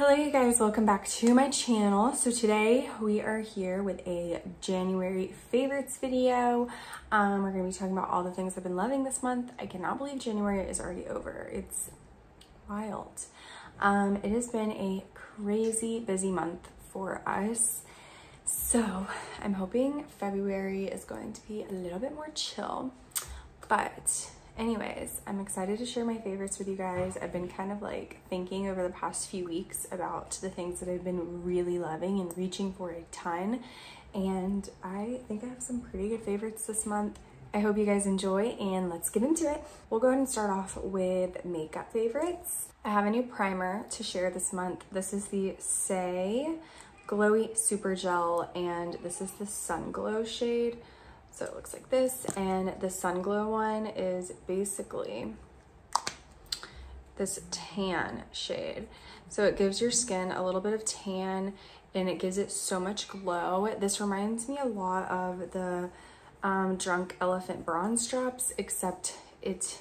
Hello you guys, welcome back to my channel. So today we are here with a January favorites video. Um, we're gonna be talking about all the things I've been loving this month. I cannot believe January is already over. It's wild. Um, it has been a crazy busy month for us. So I'm hoping February is going to be a little bit more chill, but anyways, I'm excited to share my favorites with you guys. I've been kind of like thinking over the past few weeks about the things that I've been really loving and reaching for a ton. And I think I have some pretty good favorites this month. I hope you guys enjoy and let's get into it. We'll go ahead and start off with makeup favorites. I have a new primer to share this month. This is the Saie Glowy Super Gel and this is the Sun Glow shade. So it looks like this. And the Sun Glow one is basically this tan shade. So it gives your skin a little bit of tan and it gives it so much glow. This reminds me a lot of the um, Drunk Elephant Bronze Drops, except it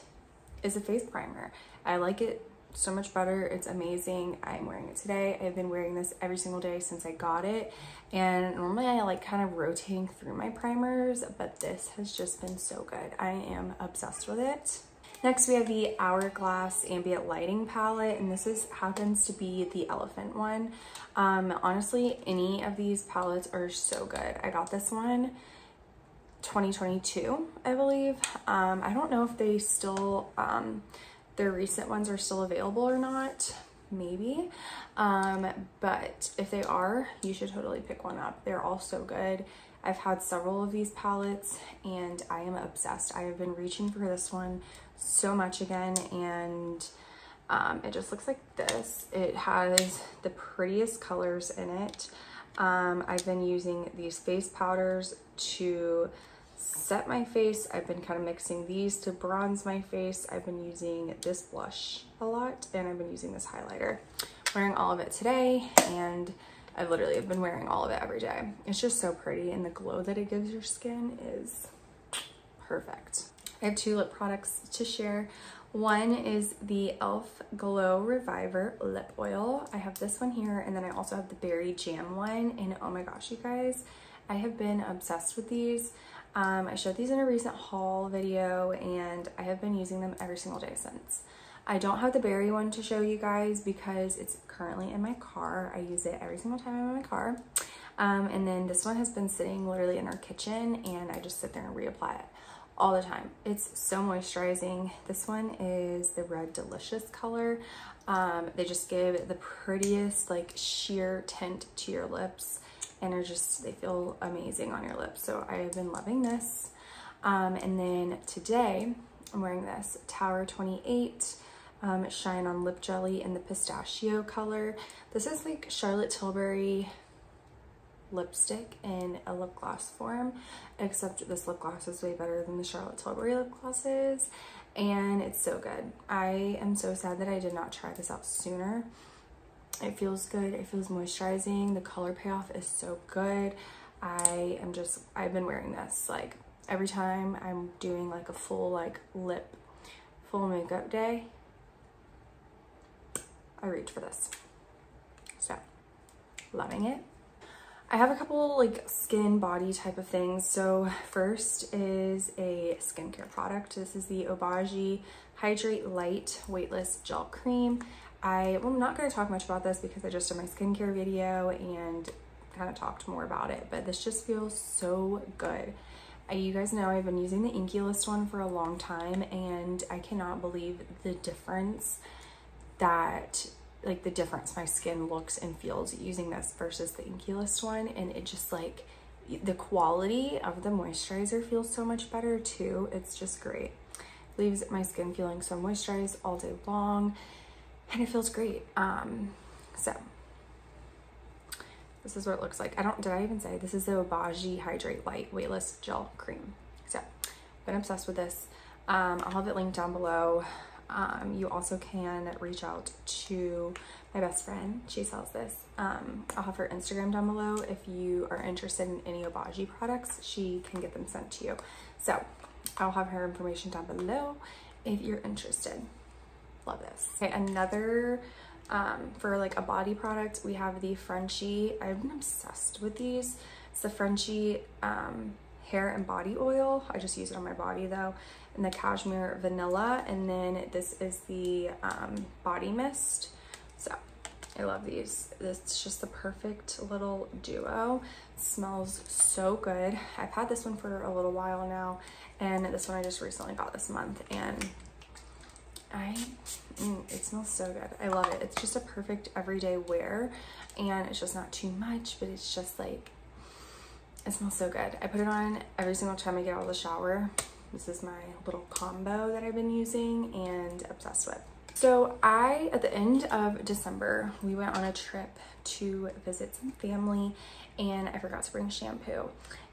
is a face primer. I like it so much better. It's amazing. I'm wearing it today. I've been wearing this every single day since I got it. And normally I like kind of rotating through my primers, but this has just been so good. I am obsessed with it. Next we have the Hourglass Ambient Lighting Palette, and this is happens to be the elephant one. Um, honestly, any of these palettes are so good. I got this one 2022, I believe. Um, I don't know if they still, um, their recent ones are still available or not, maybe. Um, but if they are, you should totally pick one up. They're all so good. I've had several of these palettes and I am obsessed. I have been reaching for this one so much again and um, it just looks like this. It has the prettiest colors in it. Um, I've been using these face powders to set my face. I've been kind of mixing these to bronze my face. I've been using this blush a lot and I've been using this highlighter. wearing all of it today and I've literally have been wearing all of it every day. It's just so pretty and the glow that it gives your skin is perfect. I have two lip products to share. One is the e.l.f. Glow Reviver Lip Oil. I have this one here and then I also have the Berry Jam one and oh my gosh you guys, I have been obsessed with these. Um, I showed these in a recent haul video and I have been using them every single day since. I don't have the berry one to show you guys because it's currently in my car. I use it every single time I'm in my car. Um, and then this one has been sitting literally in our kitchen and I just sit there and reapply it all the time. It's so moisturizing. This one is the Red Delicious color. Um, they just give the prettiest like sheer tint to your lips and are just, they feel amazing on your lips. So I have been loving this. Um, and then today I'm wearing this Tower 28 um, Shine On Lip Jelly in the pistachio color. This is like Charlotte Tilbury lipstick in a lip gloss form, except this lip gloss is way better than the Charlotte Tilbury lip glosses. And it's so good. I am so sad that I did not try this out sooner. It feels good. It feels moisturizing. The color payoff is so good. I am just, I've been wearing this like every time I'm doing like a full like lip, full makeup day. I reach for this. So, loving it. I have a couple like skin body type of things. So first is a skincare product. This is the Obagi Hydrate Light Weightless Gel Cream. I, I'm not going to talk much about this because I just did my skincare video and kind of talked more about it, but this just feels so good. I, you guys know I've been using the Inkey List one for a long time and I cannot believe the difference that like the difference my skin looks and feels using this versus the Inkey List one and it just like the quality of the moisturizer feels so much better too. It's just great. Leaves my skin feeling so moisturized all day long and it feels great. Um, so this is what it looks like. I don't, did I even say this is the Obagi Hydrate Light Weightless Gel Cream. So I've been obsessed with this. Um, I'll have it linked down below. Um, you also can reach out to my best friend. She sells this. Um, I'll have her Instagram down below. If you are interested in any Obagi products, she can get them sent to you. So I'll have her information down below if you're interested love this. Okay, another um, for like a body product, we have the Frenshe. I've been obsessed with these. It's the Frenshe um, hair and body oil. I just use it on my body though. And the cashmere vanilla. And then this is the um, body mist. So I love these. It's just the perfect little duo. It smells so good. I've had this one for a little while now. And this one I just recently got this month. And I, mm, it smells so good. I love it. It's just a perfect everyday wear and it's just not too much, but it's just like, it smells so good. I put it on every single time I get out of the shower. This is my little combo that I've been using and obsessed with. So I, at the end of December, we went on a trip to visit some family and I forgot to bring shampoo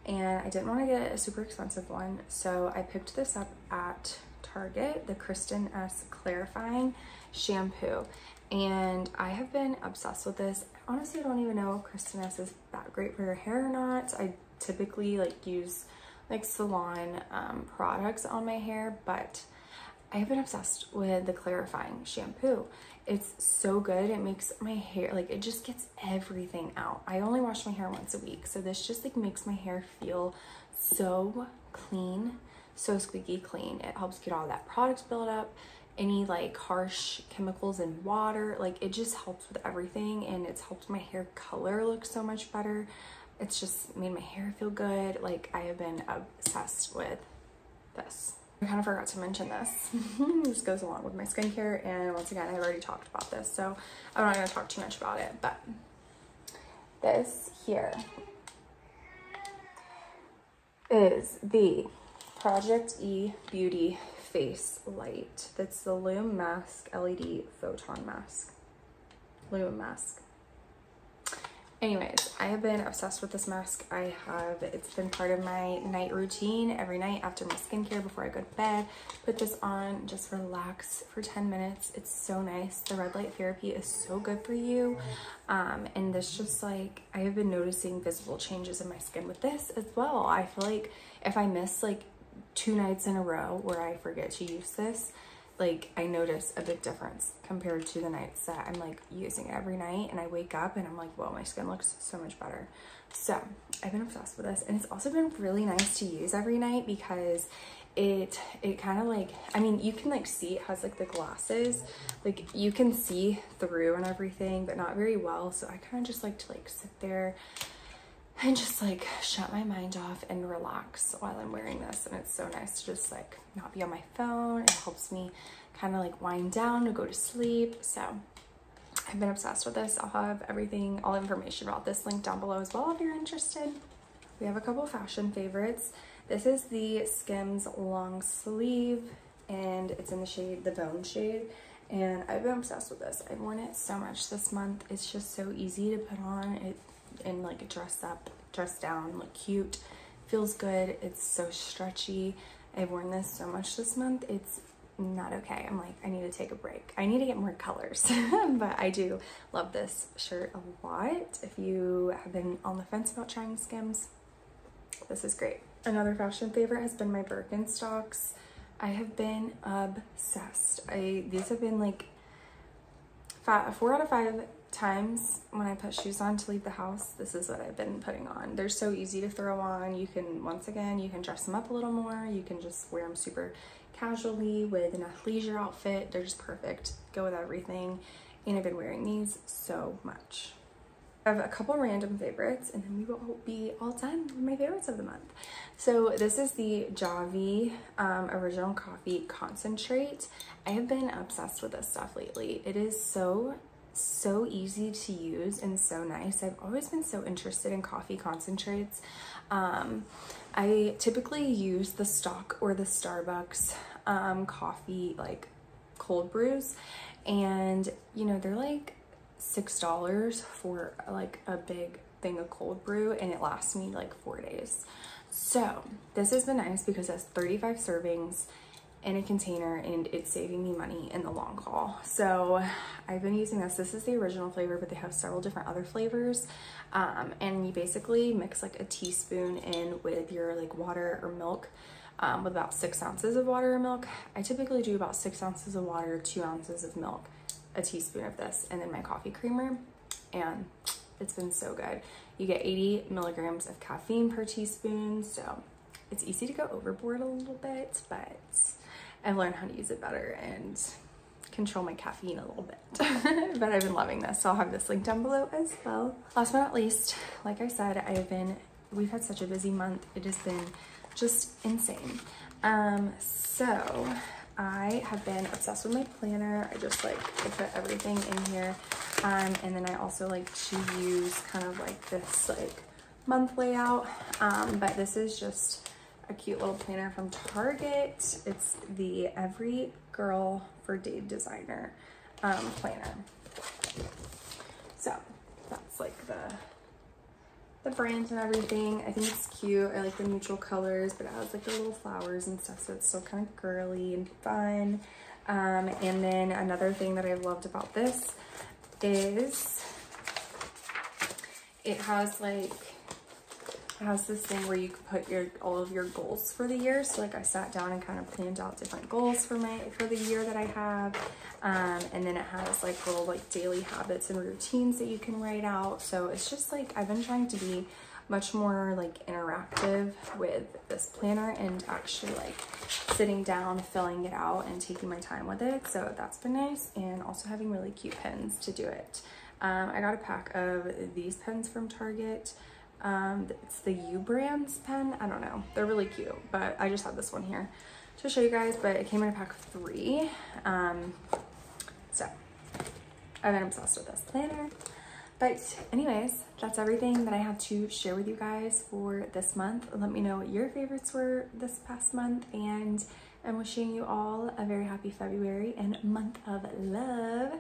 and I didn't want to get a super expensive one. So I picked this up at Target, the Kristin Ess Clarifying Shampoo. And I have been obsessed with this. Honestly, I don't even know if Kristin Ess is that great for your hair or not. I typically like use like salon um, products on my hair, but I have been obsessed with the clarifying shampoo. It's so good. It makes my hair, like it just gets everything out. I only wash my hair once a week. So this just like makes my hair feel so clean so squeaky clean. It helps get all that product buildup, any like harsh chemicals in water. Like it just helps with everything and it's helped my hair color look so much better. It's just made my hair feel good. Like I have been obsessed with this. I kind of forgot to mention this. this goes along with my skincare and once again, I've already talked about this, so I'm not gonna talk too much about it, but this here is the Project E Beauty Face Light. That's the Lumamask LED Photon Mask. Lumamask. Anyways, I have been obsessed with this mask. I have, it's been part of my night routine every night after my skincare before I go to bed. Put this on, just relax for 10 minutes. It's so nice. The red light therapy is so good for you. Um, and this just like, I have been noticing visible changes in my skin with this as well. I feel like if I miss like two nights in a row where I forget to use this, like I notice a big difference compared to the nights that I'm like using every night and I wake up and I'm like, whoa, my skin looks so much better. So I've been obsessed with this and it's also been really nice to use every night because it it kind of like I mean you can like see it has like the glasses like you can see through and everything but not very well so I kind of just like to like sit there and just like shut my mind off and relax while I'm wearing this. And it's so nice to just like not be on my phone. It helps me kind of like wind down to go to sleep. So I've been obsessed with this. I'll have everything, all information about this linked down below as well if you're interested. We have a couple fashion favorites. This is the Skims long sleeve and it's in the shade, the bone shade. And I've been obsessed with this. I've worn it so much this month. It's just so easy to put on. It and like dress up, dress down, look cute. Feels good. It's so stretchy. I've worn this so much this month. It's not okay. I'm like, I need to take a break. I need to get more colors, but I do love this shirt a lot. If you have been on the fence about trying Skims, this is great. Another fashion favorite has been my Birkenstocks. I have been obsessed. I These have been like five, four out of five times when I put shoes on to leave the house, this is what I've been putting on. They're so easy to throw on. You can, once again, you can dress them up a little more. You can just wear them super casually with an athleisure outfit. They're just perfect. Go with everything. And I've been wearing these so much. I have a couple random favorites and then we will be all done with my favorites of the month. So this is the Javy um, Original Coffee Concentrate. I have been obsessed with this stuff lately. It is so so easy to use and so nice. I've always been so interested in coffee concentrates. Um, I typically use the Stok or the Starbucks um, coffee like cold brews and you know they're like six dollars for like a big thing of cold brew and it lasts me like four days so this has been nice because it's 35 servings in a container and it's saving me money in the long haul. So I've been using this. This is the original flavor, but they have several different other flavors. Um, and you basically mix like a teaspoon in with your like water or milk um, with about six ounces of water or milk. I typically do about six ounces of water, two ounces of milk a teaspoon of this and then my coffee creamer and it's been so good. You get 80 milligrams of caffeine per teaspoon, so it's easy to go overboard a little bit, but I've learned how to use it better and control my caffeine a little bit. but I've been loving this, so I'll have this link down below as well. Last but not least, like I said, I've been, we've had such a busy month. It has been just insane. Um, so I have been obsessed with my planner. I just like I put everything in here. Um, and then I also like to use kind of like this like month layout. Um, but this is just a cute little planner from Target. It's the Every Girl for Day Designer um, planner. So that's like the the brand and everything. I think it's cute. I like the neutral colors, but it has like the little flowers and stuff, so it's still kind of girly and fun. Um, and then another thing that I've loved about this is it has like has this thing where you can put your all of your goals for the year. So like I sat down and kind of planned out different goals for my for the year that I have. Um, and then it has like little like daily habits and routines that you can write out. So it's just like I've been trying to be much more like interactive with this planner and actually like sitting down, filling it out and taking my time with it. So that's been nice. And also having really cute pens to do it. Um, I got a pack of these pens from Target. Um, it's the U Brands pen. I don't know. They're really cute, but I just have this one here to show you guys, but it came in a pack of three. Um, so I've been obsessed with this planner. But anyways, that's everything that I have to share with you guys for this month. Let me know what your favorites were this past month and I'm wishing you all a very happy February and month of love.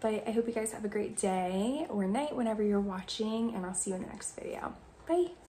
But I hope you guys have a great day or night whenever you're watching and I'll see you in the next video. Bye.